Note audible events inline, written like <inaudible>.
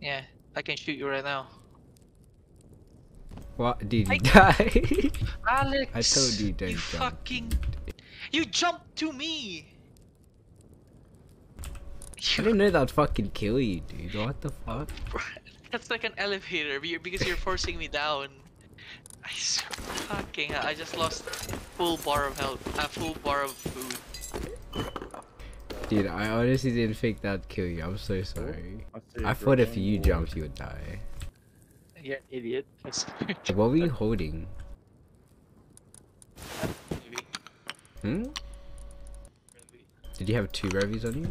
Yeah, I can shoot you right now. What? Did you die? <laughs> Alex! I told you don't You jump. fucking. You jumped to me! I You, didn't know that would fucking kill you, dude. What the fuck? <laughs> that's like an elevator because you're forcing me down. I fucking I just lost full bar of health, a full bar of food. Dude, I honestly didn't think that'd kill you. I'm so sorry. I thought if you jumped, you would die. You're an idiot. <laughs> What were you holding? Maybe. Hmm? Maybe. Did you have two revies on you?